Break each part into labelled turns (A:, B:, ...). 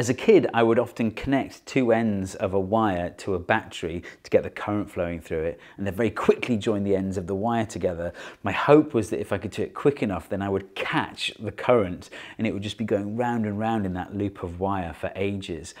A: As a kid, I would often connect two ends of a wire to a battery to get the current flowing through it, and then very quickly join the ends of the wire together. My hope was that if I could do it quick enough, then I would catch the current and it would just be going round and round in that loop of wire for ages.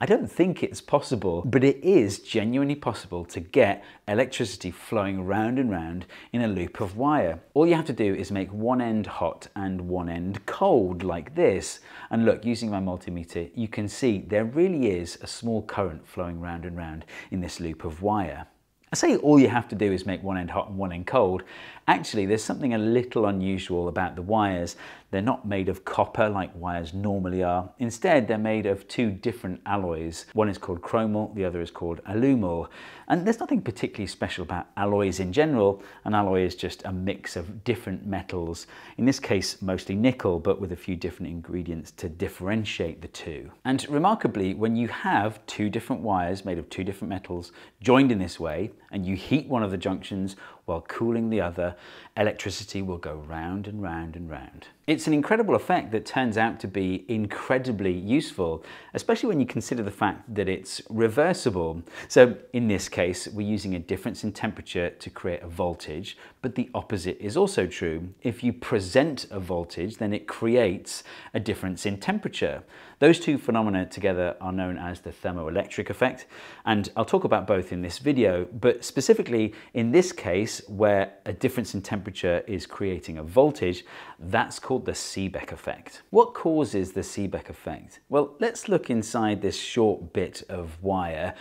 A: I don't think it's possible, but it is genuinely possible to get electricity flowing round and round in a loop of wire. All you have to do is make one end hot and one end cold like this. And look, using my multimeter, you can see there really is a small current flowing round and round in this loop of wire. I say all you have to do is make one end hot and one end cold. Actually, there's something a little unusual about the wires. They're not made of copper like wires normally are. Instead, they're made of two different alloys. One is called chromel, the other is called alumel. And there's nothing particularly special about alloys in general. An alloy is just a mix of different metals. In this case, mostly nickel, but with a few different ingredients to differentiate the two. And remarkably, when you have two different wires made of two different metals joined in this way, and you heat one of the junctions while cooling the other, electricity will go round and round and round. It's an incredible effect that turns out to be incredibly useful, especially when you consider the fact that it's reversible. So in this case, we're using a difference in temperature to create a voltage, but the opposite is also true. If you present a voltage, then it creates a difference in temperature. Those two phenomena together are known as the thermoelectric effect, and I'll talk about both in this video, but specifically in this case, where a difference in temperature is creating a voltage, that's called the Seebeck effect. What causes the Seebeck effect? Well, let's look inside this short bit of wire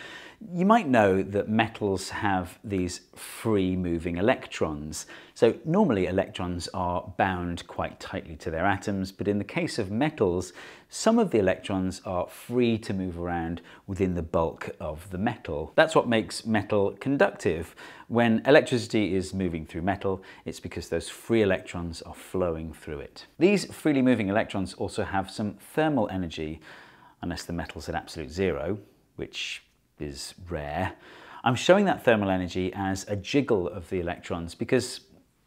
A: you might know that metals have these free moving electrons. So normally electrons are bound quite tightly to their atoms, but in the case of metals, some of the electrons are free to move around within the bulk of the metal. That's what makes metal conductive. When electricity is moving through metal, it's because those free electrons are flowing through it. These freely moving electrons also have some thermal energy, unless the metal's at absolute zero, which is rare. I'm showing that thermal energy as a jiggle of the electrons because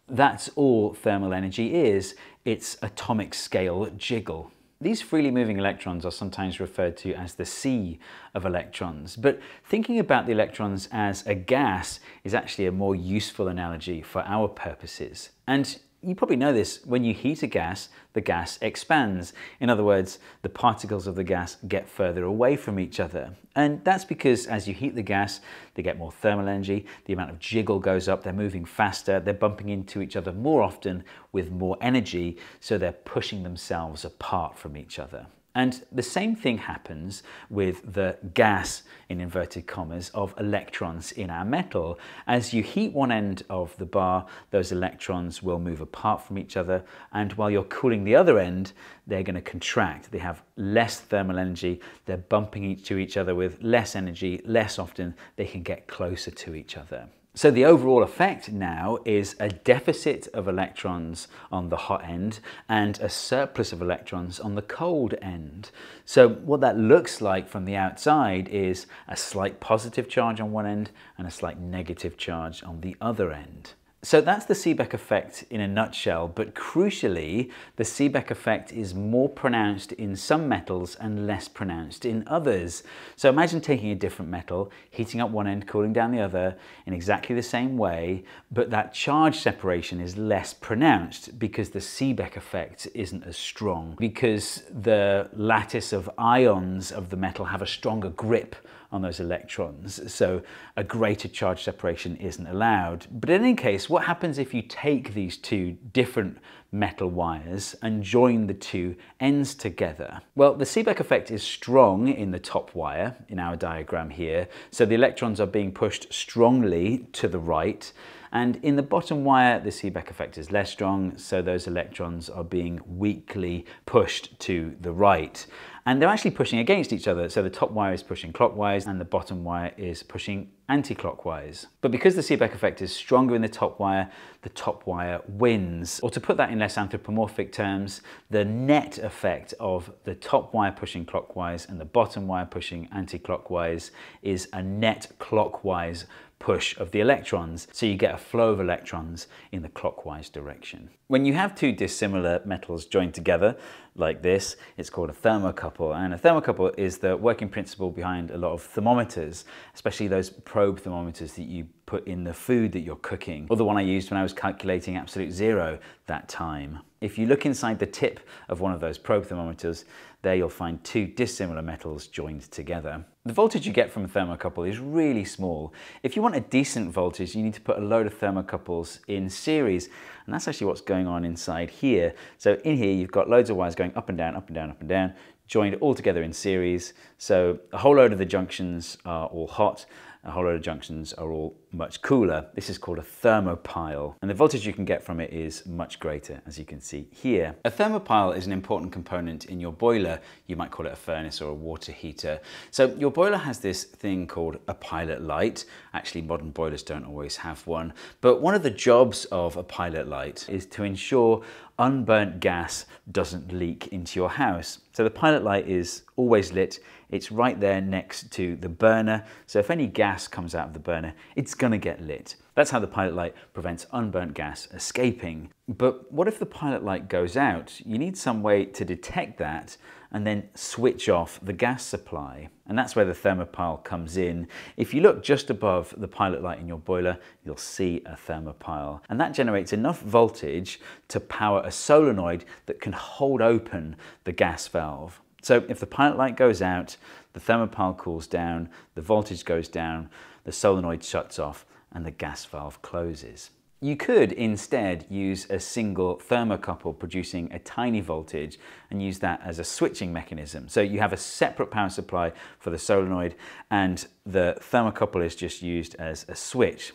A: that's all thermal energy is. It's atomic scale jiggle. These freely moving electrons are sometimes referred to as the sea of electrons, but thinking about the electrons as a gas is actually a more useful analogy for our purposes. And you probably know this, when you heat a gas, the gas expands. In other words, the particles of the gas get further away from each other. And that's because as you heat the gas, they get more thermal energy, the amount of jiggle goes up, they're moving faster, they're bumping into each other more often with more energy, so they're pushing themselves apart from each other. And the same thing happens with the gas, in inverted commas, of electrons in our metal. As you heat one end of the bar, those electrons will move apart from each other, and while you're cooling the other end, they're going to contract. They have less thermal energy, they're bumping to each other with less energy, less often, they can get closer to each other. So the overall effect now is a deficit of electrons on the hot end and a surplus of electrons on the cold end. So what that looks like from the outside is a slight positive charge on one end and a slight negative charge on the other end. So that's the Seebeck effect in a nutshell, but crucially, the Seebeck effect is more pronounced in some metals and less pronounced in others. So imagine taking a different metal, heating up one end, cooling down the other in exactly the same way, but that charge separation is less pronounced because the Seebeck effect isn't as strong, because the lattice of ions of the metal have a stronger grip on those electrons. So a greater charge separation isn't allowed. But in any case, what happens if you take these two different metal wires and join the two ends together? Well, the Seebeck effect is strong in the top wire in our diagram here. So the electrons are being pushed strongly to the right. And in the bottom wire, the Seebeck effect is less strong, so those electrons are being weakly pushed to the right and they're actually pushing against each other. So the top wire is pushing clockwise and the bottom wire is pushing anti-clockwise. But because the Seebeck effect is stronger in the top wire, the top wire wins. Or to put that in less anthropomorphic terms, the net effect of the top wire pushing clockwise and the bottom wire pushing anti-clockwise is a net clockwise push of the electrons, so you get a flow of electrons in the clockwise direction. When you have two dissimilar metals joined together, like this, it's called a thermocouple. And a thermocouple is the working principle behind a lot of thermometers, especially those probe thermometers that you put in the food that you're cooking, or the one I used when I was calculating absolute zero that time. If you look inside the tip of one of those probe thermometers, there you'll find two dissimilar metals joined together. The voltage you get from a thermocouple is really small. If you want a decent voltage, you need to put a load of thermocouples in series, and that's actually what's going on inside here. So in here, you've got loads of wires going up and down, up and down, up and down, joined all together in series. So a whole load of the junctions are all hot, a whole load of junctions are all much cooler. This is called a thermopile, and the voltage you can get from it is much greater, as you can see here. A thermopile is an important component in your boiler. You might call it a furnace or a water heater. So your boiler has this thing called a pilot light. Actually, modern boilers don't always have one, but one of the jobs of a pilot light is to ensure unburnt gas doesn't leak into your house. So the pilot light is always lit. It's right there next to the burner. So if any gas comes out of the burner, it's gonna get lit. That's how the pilot light prevents unburnt gas escaping. But what if the pilot light goes out? You need some way to detect that and then switch off the gas supply. And that's where the thermopile comes in. If you look just above the pilot light in your boiler, you'll see a thermopile. And that generates enough voltage to power a solenoid that can hold open the gas valve. So if the pilot light goes out, the thermopile cools down, the voltage goes down, the solenoid shuts off, and the gas valve closes. You could instead use a single thermocouple producing a tiny voltage and use that as a switching mechanism. So you have a separate power supply for the solenoid and the thermocouple is just used as a switch.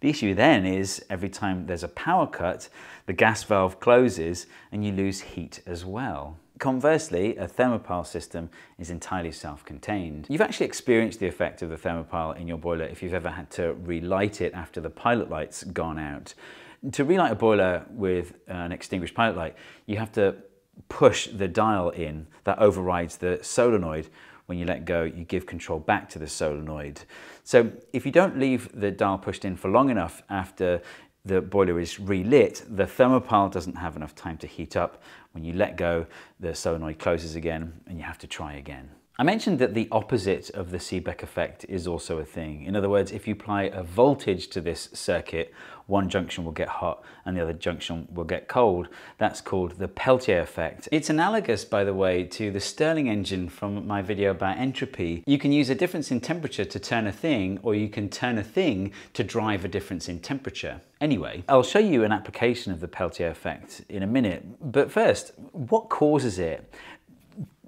A: The issue then is every time there's a power cut, the gas valve closes and you lose heat as well. Conversely, a thermopile system is entirely self-contained. You've actually experienced the effect of the thermopile in your boiler if you've ever had to relight it after the pilot light's gone out. To relight a boiler with an extinguished pilot light, you have to push the dial in that overrides the solenoid. When you let go, you give control back to the solenoid. So if you don't leave the dial pushed in for long enough after the boiler is relit, the thermopile doesn't have enough time to heat up. When you let go, the solenoid closes again and you have to try again. I mentioned that the opposite of the Seebeck effect is also a thing. In other words, if you apply a voltage to this circuit, one junction will get hot and the other junction will get cold. That's called the Peltier effect. It's analogous, by the way, to the Stirling engine from my video about entropy. You can use a difference in temperature to turn a thing, or you can turn a thing to drive a difference in temperature. Anyway, I'll show you an application of the Peltier effect in a minute, but first, what causes it?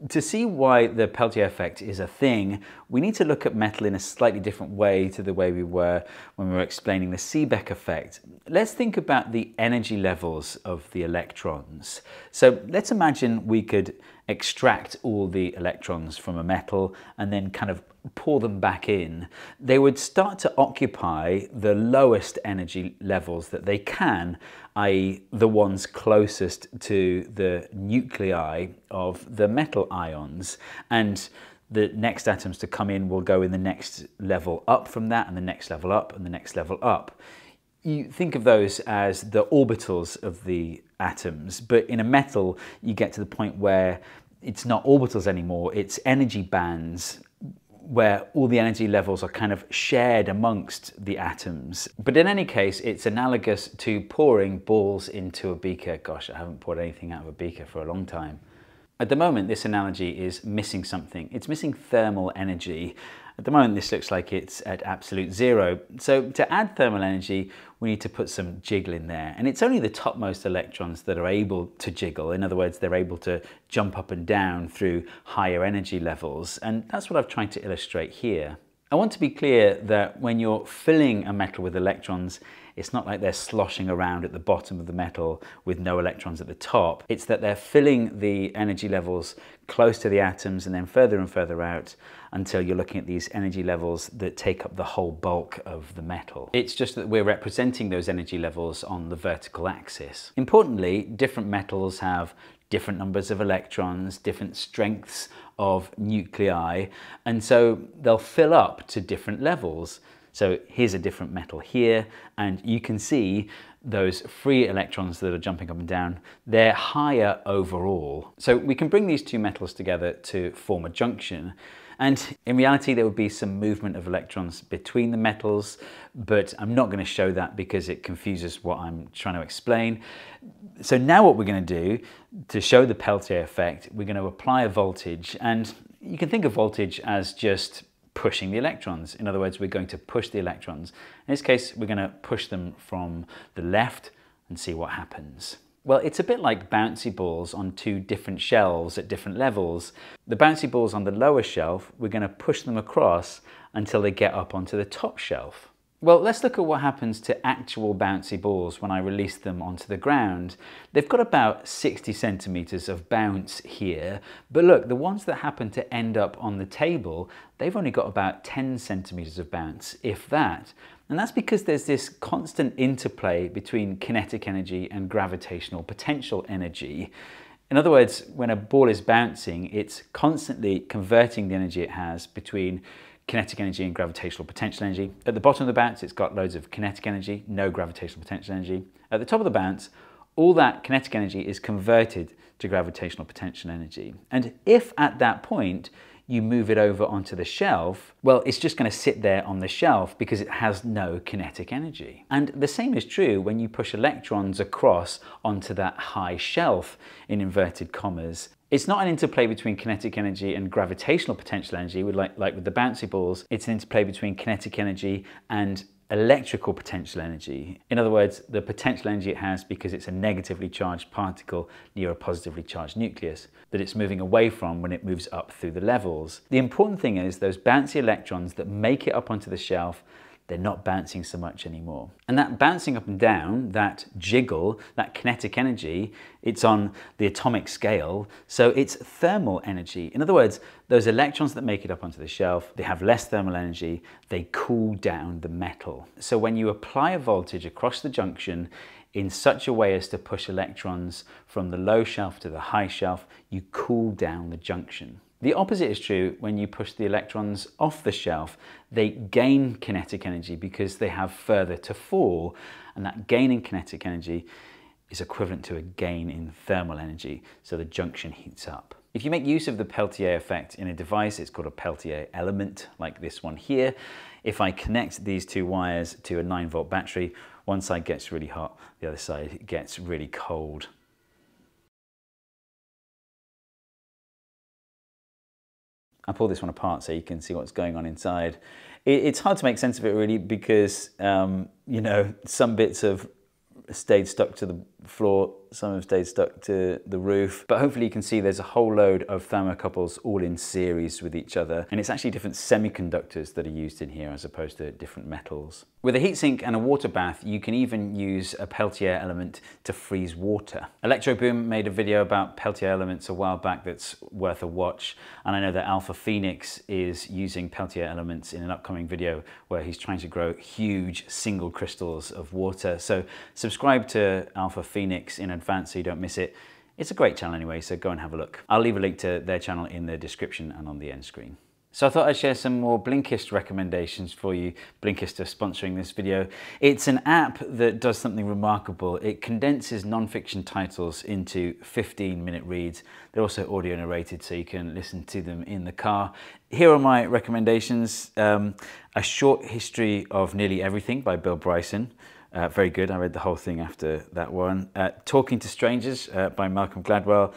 A: To see why the Peltier effect is a thing, we need to look at metal in a slightly different way to the way we were when we were explaining the Seebeck effect. Let's think about the energy levels of the electrons. So let's imagine we could extract all the electrons from a metal and then kind of pour them back in, they would start to occupy the lowest energy levels that they can, i.e. the ones closest to the nuclei of the metal ions. And the next atoms to come in will go in the next level up from that and the next level up and the next level up. You think of those as the orbitals of the atoms, but in a metal you get to the point where it's not orbitals anymore, it's energy bands where all the energy levels are kind of shared amongst the atoms. But in any case, it's analogous to pouring balls into a beaker. Gosh, I haven't poured anything out of a beaker for a long time. At the moment, this analogy is missing something. It's missing thermal energy. At the moment, this looks like it's at absolute zero. So to add thermal energy, we need to put some jiggle in there. And it's only the topmost electrons that are able to jiggle. In other words, they're able to jump up and down through higher energy levels. And that's what I've tried to illustrate here. I want to be clear that when you're filling a metal with electrons, it's not like they're sloshing around at the bottom of the metal with no electrons at the top. It's that they're filling the energy levels close to the atoms and then further and further out until you're looking at these energy levels that take up the whole bulk of the metal. It's just that we're representing those energy levels on the vertical axis. Importantly, different metals have different numbers of electrons, different strengths of nuclei, and so they'll fill up to different levels. So here's a different metal here, and you can see those free electrons that are jumping up and down, they're higher overall. So we can bring these two metals together to form a junction. And in reality, there would be some movement of electrons between the metals, but I'm not going to show that because it confuses what I'm trying to explain. So now what we're going to do to show the Peltier effect, we're going to apply a voltage. And you can think of voltage as just pushing the electrons. In other words, we're going to push the electrons. In this case, we're going to push them from the left and see what happens. Well, it's a bit like bouncy balls on two different shelves at different levels. The bouncy balls on the lower shelf, we're going to push them across until they get up onto the top shelf. Well, let's look at what happens to actual bouncy balls when I release them onto the ground. They've got about 60 centimeters of bounce here, but look, the ones that happen to end up on the table, they've only got about 10 centimeters of bounce, if that. And that's because there's this constant interplay between kinetic energy and gravitational potential energy. In other words, when a ball is bouncing, it's constantly converting the energy it has between kinetic energy and gravitational potential energy. At the bottom of the bounce, it's got loads of kinetic energy, no gravitational potential energy. At the top of the bounce, all that kinetic energy is converted to gravitational potential energy. And if at that point you move it over onto the shelf, well, it's just going to sit there on the shelf because it has no kinetic energy. And the same is true when you push electrons across onto that high shelf in inverted commas. It's not an interplay between kinetic energy and gravitational potential energy, like, like with the bouncy balls. It's an interplay between kinetic energy and electrical potential energy. In other words, the potential energy it has because it's a negatively charged particle near a positively charged nucleus that it's moving away from when it moves up through the levels. The important thing is those bouncy electrons that make it up onto the shelf they're not bouncing so much anymore. And that bouncing up and down, that jiggle, that kinetic energy, it's on the atomic scale, so it's thermal energy. In other words, those electrons that make it up onto the shelf, they have less thermal energy, they cool down the metal. So when you apply a voltage across the junction, in such a way as to push electrons from the low shelf to the high shelf, you cool down the junction. The opposite is true when you push the electrons off the shelf. They gain kinetic energy because they have further to fall, and that gain in kinetic energy is equivalent to a gain in thermal energy, so the junction heats up. If you make use of the Peltier effect in a device, it's called a Peltier element, like this one here. If I connect these two wires to a 9 volt battery, one side gets really hot, the other side gets really cold. I pull this one apart so you can see what's going on inside. It, it's hard to make sense of it really because, um, you know, some bits have stayed stuck to the floor, some have stayed stuck to the roof. But hopefully you can see there's a whole load of thermocouples all in series with each other. And it's actually different semiconductors that are used in here as opposed to different metals. With a heatsink and a water bath, you can even use a Peltier element to freeze water. Electroboom made a video about Peltier elements a while back that's worth a watch. And I know that Alpha Phoenix is using Peltier elements in an upcoming video where he's trying to grow huge single crystals of water. So subscribe to Alpha Phoenix in advance you don't miss it. It's a great channel anyway, so go and have a look. I'll leave a link to their channel in the description and on the end screen. So I thought I'd share some more Blinkist recommendations for you. Blinkist are sponsoring this video. It's an app that does something remarkable. It condenses non-fiction titles into 15 minute reads. They're also audio narrated so you can listen to them in the car. Here are my recommendations. Um, a Short History of Nearly Everything by Bill Bryson. Uh, very good. I read the whole thing after that one. Uh, Talking to Strangers uh, by Malcolm Gladwell.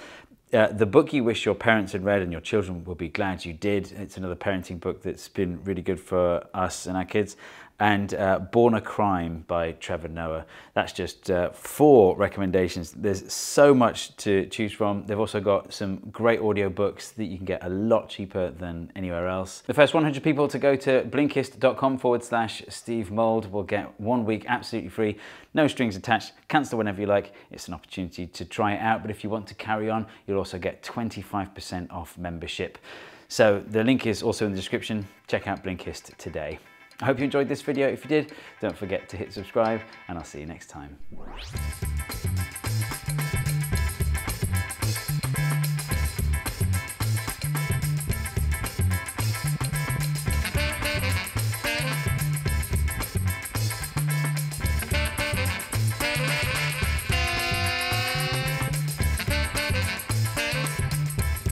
A: Uh, the book you wish your parents had read and your children will be glad you did. It's another parenting book that's been really good for us and our kids. and uh, Born a Crime by Trevor Noah. That's just uh, four recommendations. There's so much to choose from. They've also got some great audio books that you can get a lot cheaper than anywhere else. The first 100 people to go to blinkist.com forward slash Steve Mould will get one week absolutely free, no strings attached, cancel whenever you like. It's an opportunity to try it out, but if you want to carry on, you'll also get 25% off membership. So the link is also in the description. Check out Blinkist today. I hope you enjoyed this video. If you did, don't forget to hit subscribe and I'll see you next time.